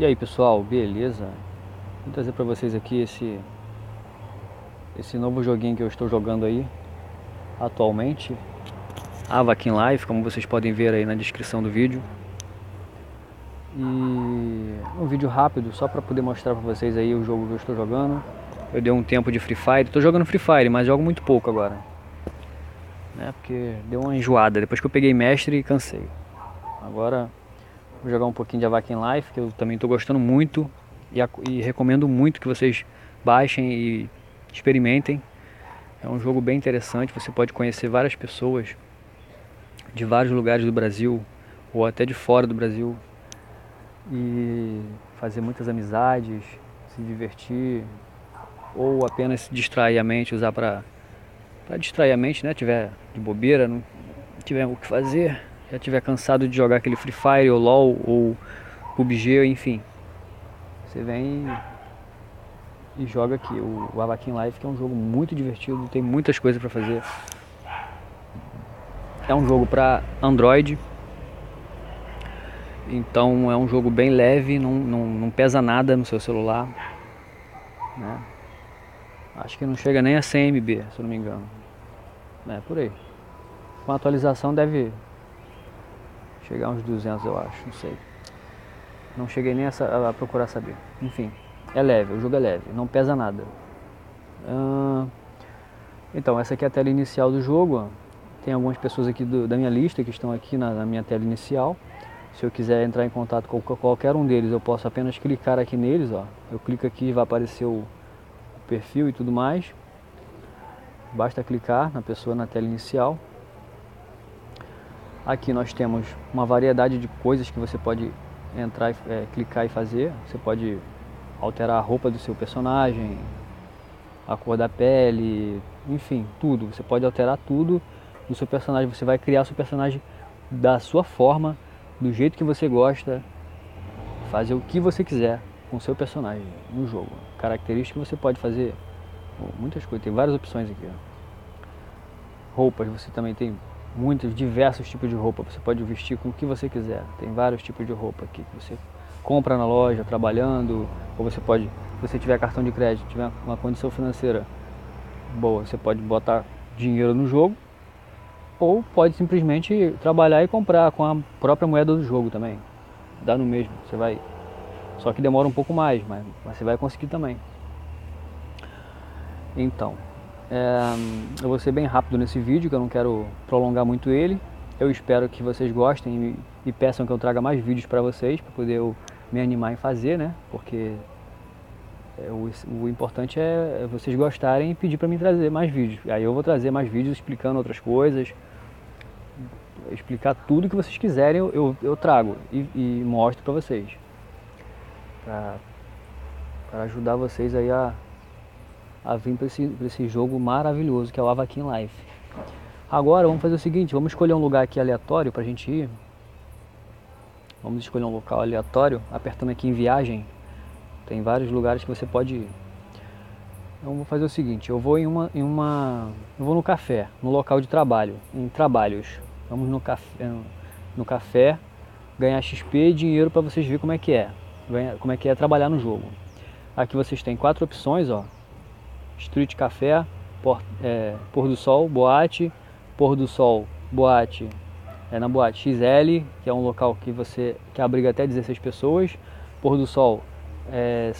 E aí pessoal, beleza? Vou trazer para vocês aqui esse esse novo joguinho que eu estou jogando aí atualmente. Avakin Life, como vocês podem ver aí na descrição do vídeo. E um vídeo rápido só para poder mostrar para vocês aí o jogo que eu estou jogando. Eu dei um tempo de Free Fire, estou jogando Free Fire, mas jogo muito pouco agora. Né? porque deu uma enjoada, depois que eu peguei mestre cansei. Agora Vou jogar um pouquinho de Avakin Life, que eu também estou gostando muito e, e, recomendo muito que vocês baixem e experimentem. É um jogo bem interessante, você pode conhecer várias pessoas de vários lugares do Brasil ou até de fora do Brasil e fazer muitas amizades, se divertir ou apenas distrair a mente, usar para distrair a mente, né? Tiver de bobeira, não tiver o que fazer, já tiver cansado de jogar aquele Free Fire ou LOL ou PUBG, enfim, você vem e joga aqui o, Avakin Life, que é um jogo muito divertido, tem muitas coisas para fazer. É um jogo para Android, então é um jogo bem leve, não, não, não pesa nada no seu celular. Né? Acho que não chega nem a 100 MB, se eu não me engano. É, por aí. Com a atualização deve chegar uns 200 eu acho, não sei. Não cheguei nem a, a procurar saber. Enfim, é leve, o jogo é leve, não pesa nada. então, essa aqui é a tela inicial do jogo. Tem algumas pessoas aqui do, da minha lista que estão aqui na, na, minha tela inicial. Se eu quiser entrar em contato com qualquer um deles, eu posso apenas clicar aqui neles. Ó. Eu clico aqui e vai aparecer o, o perfil e tudo mais. Basta clicar na pessoa na tela inicial. Aqui nós temos uma variedade de coisas que você pode entrar, é, clicar e fazer. Você pode alterar a roupa do seu personagem, a cor da pele, enfim, tudo. Você pode alterar tudo do seu personagem. Você vai criar seu personagem da sua forma, do jeito que você gosta, fazer o que você quiser com o seu personagem no jogo. Características você pode fazer muitas coisas, tem várias opções aqui. Roupas você também tem muitos, diversos tipos de roupa. Você pode vestir com o que você quiser. Tem vários tipos de roupa aqui que você compra na loja, trabalhando, ou você pode, se você tiver cartão de crédito, tiver uma condição financeira boa, você pode botar dinheiro no jogo, ou pode simplesmente trabalhar e comprar com a própria moeda do jogo também. Dá no mesmo, você vai. Só que demora um pouco mais, mas você vai conseguir também. Então, é, eu vou ser bem rápido nesse vídeo, que eu não quero prolongar muito ele. Eu espero que vocês gostem e, e peçam que eu traga mais vídeos para vocês, para poder eu me animar em fazer, né? Porque é, o, o, importante é, é vocês gostarem e pedir para mim trazer mais vídeos. Aí eu vou trazer mais vídeos explicando outras coisas, explicar tudo que vocês quiserem, eu, eu, trago e, e mostro para vocês. Para ajudar vocês aí a a vir para esse, esse jogo maravilhoso que é o Avakin Life. Agora vamos fazer o seguinte, vamos escolher um lugar aqui aleatório para a gente ir. Vamos escolher um local aleatório, apertando aqui em viagem. Tem vários lugares que você pode ir. Então vou fazer o seguinte, eu vou em uma, em uma, eu vou no café, no local de trabalho, em trabalhos. Vamos no café, no café ganhar XP e dinheiro para vocês verem como é que é, como é que é trabalhar no jogo. Aqui vocês têm quatro opções, ó. Street Café, por, é, Pôr do Sol, Boate, Pôr do Sol, Boate, é na Boate XL, que é um local que você que abriga até 16 pessoas, Pôr do Sol é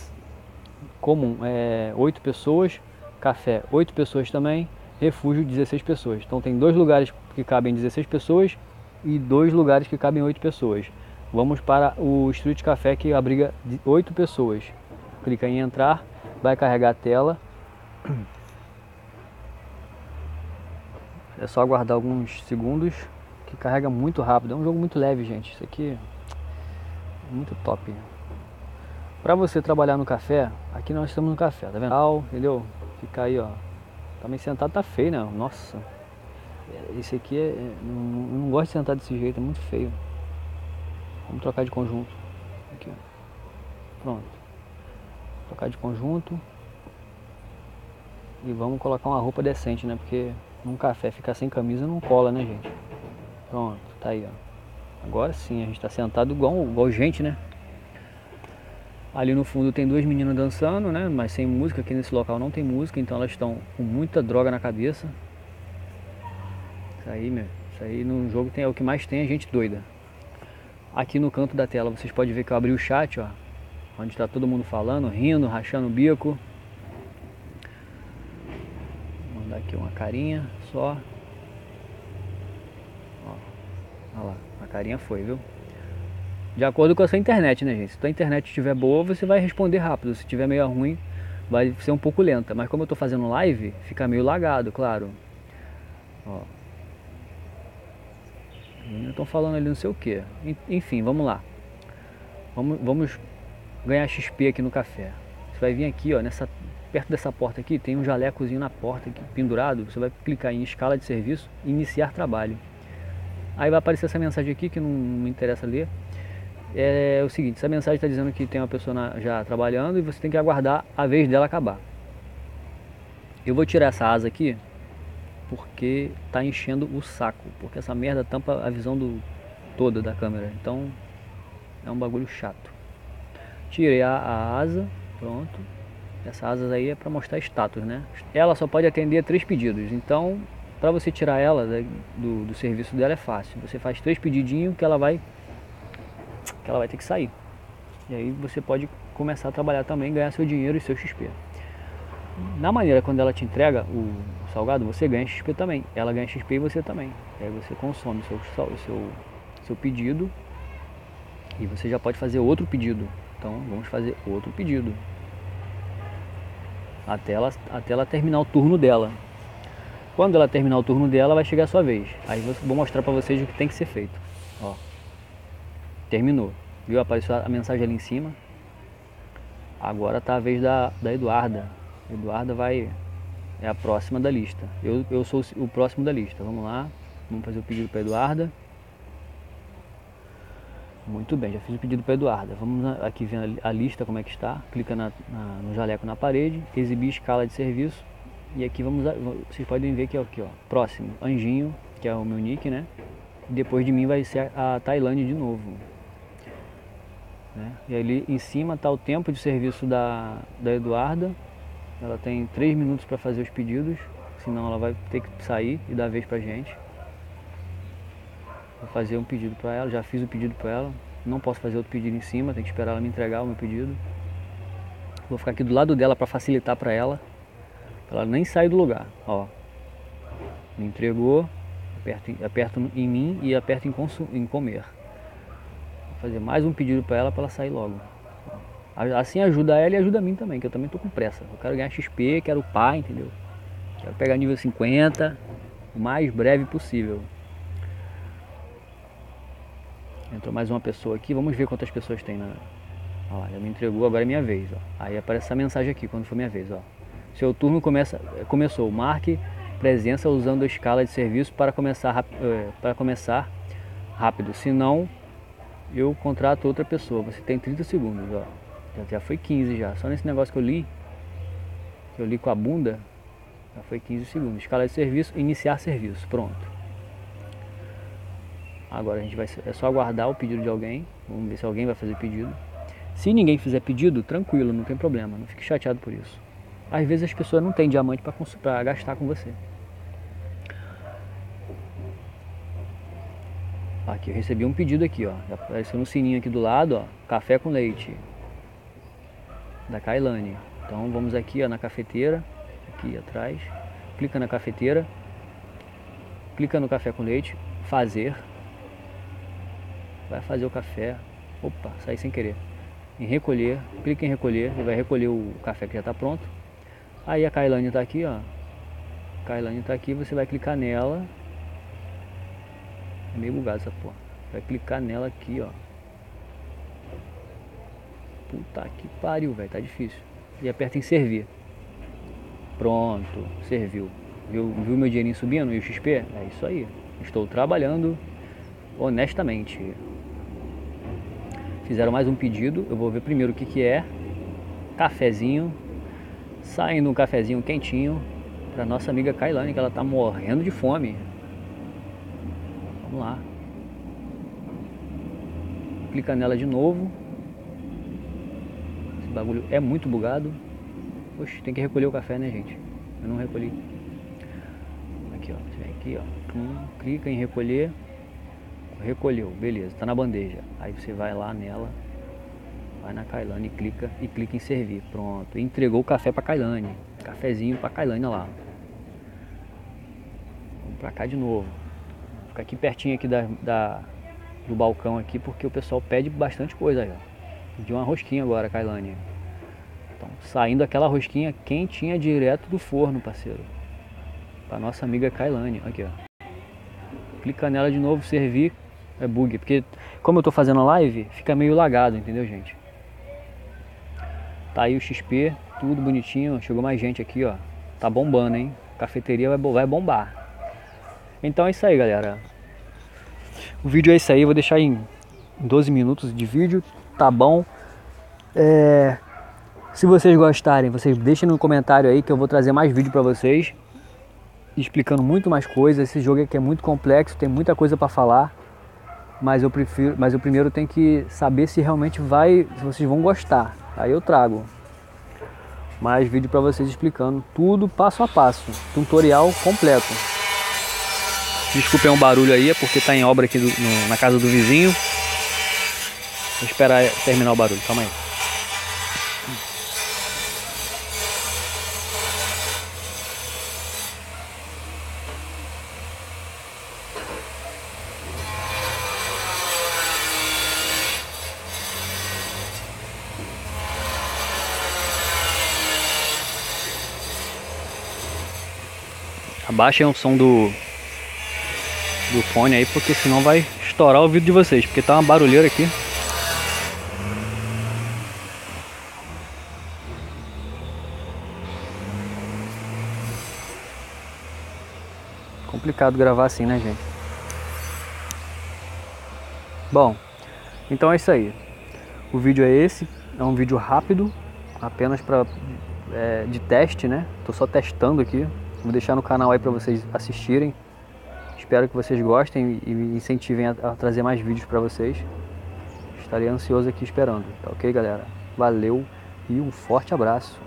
comum, é 8 pessoas, Café 8 pessoas também, Refúgio 16 pessoas. Então tem dois lugares que cabem 16 pessoas e dois lugares que cabem 8 pessoas. Vamos para o Street Café que abriga 8 pessoas. Clica em entrar, vai carregar a tela é só aguardar alguns segundos que carrega muito rápido. É um jogo muito leve, gente. Isso aqui é muito top. Pra você trabalhar no café, aqui nós estamos no café, tá vendo? Entendeu? Ficar aí, ó. Também sentado tá feio, né? Nossa. Esse aqui é. é não, não gosto de sentar desse jeito, é muito feio. Vamos trocar de conjunto. Aqui, ó. Pronto. Trocar de conjunto. E vamos colocar uma roupa decente, né? Porque num café ficar sem camisa não cola, né, gente? Pronto, tá aí, ó. Agora sim, a gente tá sentado igual, igual gente, né? Ali no fundo tem duas meninas dançando, né? Mas sem música, aqui nesse local não tem música, então elas estão com muita droga na cabeça. Isso aí, meu. Isso aí no jogo tem, é o que mais tem, a gente doida. Aqui no canto da tela vocês podem ver que eu abri o chat, ó. Onde está todo mundo falando, rindo, rachando o bico. Vou mandar aqui uma carinha só. Ó, olha lá, a carinha foi, viu? De acordo com a sua internet, né, gente? Se a internet estiver boa, você vai responder rápido. Se estiver meio ruim, vai ser um pouco lenta. Mas como eu estou fazendo live, fica meio lagado, claro. Ó. Estão falando ali não sei o que. Enfim, vamos lá. Vamos, vamos ganhar XP aqui no café. Você vai vir aqui, ó, nessa, perto dessa porta aqui, tem um jalecozinho na porta aqui, pendurado. Você vai clicar em escala de serviço, iniciar trabalho. Aí vai aparecer essa mensagem aqui que não me interessa ler é o seguinte, essa mensagem está dizendo que tem uma pessoa na, já trabalhando e você tem que aguardar a vez dela acabar. Eu vou tirar essa asa aqui porque está enchendo o saco, porque essa merda tampa a visão do toda da câmera, então é um bagulho chato. Tirei a, a asa, pronto. Essa asa aí é para mostrar status, né? Ela só pode atender três pedidos, então para você tirar ela do, do serviço dela é fácil. Você faz três pedidinhos que ela vai que ela vai ter que sair. E aí você pode começar a trabalhar também, ganhar seu dinheiro e seu XP. Na maneira quando ela te entrega o salgado, você ganha XP também. Ela ganha XP e você também. E aí você consome seu, seu, seu pedido e você já pode fazer outro pedido. Então vamos fazer outro pedido. Até ela, até ela terminar o turno dela. Quando ela terminar o turno dela, vai chegar a sua vez. Aí vou mostrar para vocês o que tem que ser feito. Ó. Terminou. Viu? Apareceu a mensagem ali em cima. Agora tá a vez da, da Eduarda. Eduarda vai. É a próxima da lista. Eu, eu sou o próximo da lista. Vamos lá. Vamos fazer o pedido para Eduarda. Muito bem, já fiz o pedido para Eduarda. Vamos aqui ver a lista como é que está. Clica na, na, no jaleco na parede, exibir escala de serviço. E aqui vamos, vocês podem ver que é aqui, ó, próximo, Anjinho, que é o meu nick, né? Depois de mim vai ser a Tailândia de novo. Né? E ali em cima está o tempo de serviço da, da Eduarda. Ela tem 3 minutos para fazer os pedidos, senão ela vai ter que sair e dar vez para gente. Vou fazer um pedido para ela, já fiz o pedido para ela. Não posso fazer outro pedido em cima, tem que esperar ela me entregar o meu pedido. Vou ficar aqui do lado dela para facilitar para ela, ela nem sair do lugar. Ó, me entregou, aperto, aperto em mim e aperto em, em comer fazer mais um pedido para ela para ela sair logo. Assim ajuda ela e ajuda a mim também, que eu também tô com pressa. Eu quero ganhar XP, quero upar, entendeu? Quero pegar nível 50 o mais breve possível. Entrou mais uma pessoa aqui, vamos ver quantas pessoas tem na. Lá, já me entregou, agora é minha vez. Ó. Aí aparece essa mensagem aqui quando for minha vez. Ó. Seu turno começa, começou. Marque presença usando a escala de serviço para começar, eh, para começar rápido. Se não, eu contrato outra pessoa. Você tem 30 segundos, ó. Já, já foi 15 já. Só nesse negócio que eu li, que eu li com a bunda, já foi 15 segundos. Escala de serviço, iniciar serviço. Pronto. Agora a gente vai é só aguardar o pedido de alguém. Vamos ver se alguém vai fazer pedido. Se ninguém fizer pedido, tranquilo, não tem problema. Não fique chateado por isso. Às vezes as pessoas não têm diamante para gastar com você. Aqui, eu recebi um pedido aqui, ó. Apareceu no sininho aqui do lado, ó. Café com leite. Da Kailane. Então vamos aqui, ó, na cafeteira. Aqui atrás. Clica na cafeteira. Clica no café com leite. Fazer. Vai fazer o café. Opa, saí sem querer. Em recolher. Clica em recolher. Ele vai recolher o café que já está pronto. Aí a Kailane está aqui, ó. A Kailane está aqui. Você vai clicar nela é meio bugado essa porra. Vai clicar nela aqui, ó. Puta que pariu, velho. Tá difícil. E aperta em servir. Pronto, serviu. Viu, viu meu dinheirinho subindo e o XP? É isso aí. Estou trabalhando honestamente. Fizeram mais um pedido. Eu vou ver primeiro o que, que é. Cafezinho. Saindo um cafezinho quentinho para nossa amiga Kailane, que ela tá morrendo de fome. Vamos lá. Clica nela de novo. bagulho é muito bugado. Oxe, tem que recolher o café, né, gente? Eu não recolhi. Aqui, ó. Aqui, ó. Hum, clica em recolher. Recolheu, beleza, tá na bandeja. Aí você vai lá nela, vai na Kailane e clica e clica em servir. Pronto, entregou o café pra Kailane. Cafezinho pra Kailane lá. Vamos pra cá de novo. Fica aqui pertinho aqui da, da, do balcão aqui, porque o pessoal pede bastante coisa aí, ó. De uma rosquinha agora, Kailane. Então, saindo aquela rosquinha quentinha direto do forno, parceiro. Pra nossa amiga Kailane. Aqui, ó. Clica nela de novo, servir. É bug. Porque como eu tô fazendo a live, fica meio lagado, entendeu, gente? Tá aí o XP, tudo bonitinho. Chegou mais gente aqui, ó. Tá bombando, hein? Cafeteria vai bombar. Então é isso aí, galera. O vídeo é isso aí. Vou deixar em 12 minutos de vídeo. Tá bom. É... Se vocês gostarem, vocês deixem no comentário aí que eu vou trazer mais vídeo pra vocês. Explicando muito mais coisas. Esse jogo aqui é muito complexo, tem muita coisa para falar. Mas eu prefiro, mas eu primeiro tenho que saber se realmente vai, se vocês vão gostar. Aí eu trago mais vídeo para vocês explicando tudo passo a passo, tutorial completo. Desculpem o barulho aí, é porque está em obra aqui do, no, na casa do vizinho. Vou esperar terminar o barulho, calma aí. Abaixem o som do, do fone aí, porque senão vai estourar o vídeo de vocês, porque tá uma barulheira aqui. Complicado gravar assim, né, gente? Bom, então é isso aí. O vídeo é esse, é um vídeo rápido, apenas para é, de teste, né? Tô só testando aqui. Vou deixar no canal aí para vocês assistirem. Espero que vocês gostem e me incentivem a, trazer mais vídeos para vocês. Estarei ansioso aqui esperando, tá ok, galera? Valeu e um forte abraço.